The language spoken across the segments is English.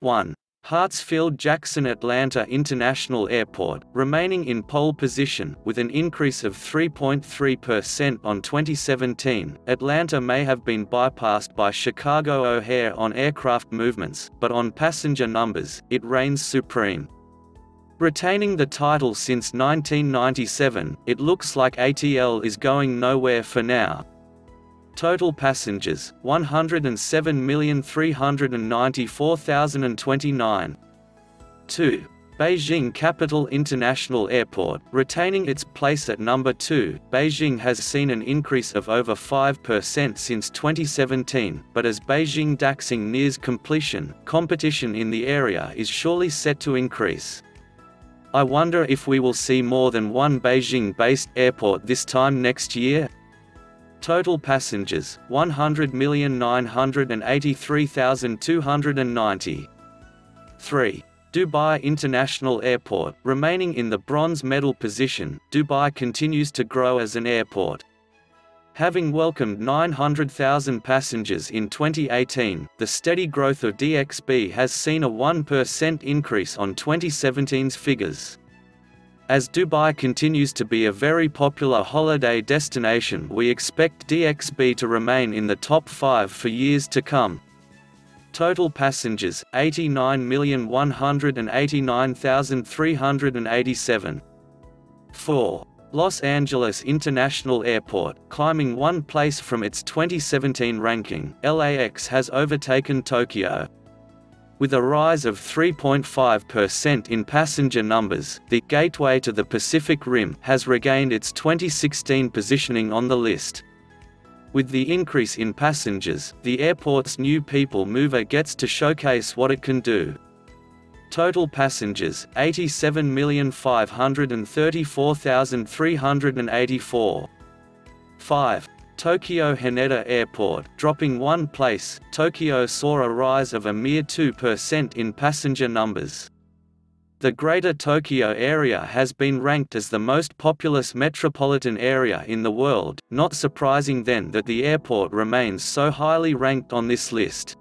1. Hartsfield-Jackson Atlanta International Airport, remaining in pole position, with an increase of 3.3% on 2017. Atlanta may have been bypassed by Chicago O'Hare on aircraft movements, but on passenger numbers, it reigns supreme. Retaining the title since 1997, it looks like ATL is going nowhere for now. Total passengers, 107,394,029. 2. Beijing Capital International Airport, retaining its place at number 2, Beijing has seen an increase of over 5% since 2017, but as Beijing Daxing nears completion, competition in the area is surely set to increase. I wonder if we will see more than one Beijing-based airport this time next year? Total passengers, 100,983,290. 3. Dubai International Airport, remaining in the bronze medal position, Dubai continues to grow as an airport. Having welcomed 900,000 passengers in 2018, the steady growth of DXB has seen a 1% increase on 2017's figures. As Dubai continues to be a very popular holiday destination we expect DXB to remain in the top 5 for years to come. Total passengers, 89,189,387. 4. Los Angeles International Airport, climbing one place from its 2017 ranking, LAX has overtaken Tokyo. With a rise of 3.5% in passenger numbers, the gateway to the Pacific Rim has regained its 2016 positioning on the list. With the increase in passengers, the airport's new people mover gets to showcase what it can do. Total passengers, 87,534,384. 5. Tokyo Haneda Airport, dropping one place, Tokyo saw a rise of a mere 2% in passenger numbers. The Greater Tokyo area has been ranked as the most populous metropolitan area in the world, not surprising then that the airport remains so highly ranked on this list.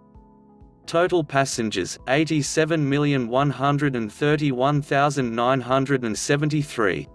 Total passengers, 87,131,973.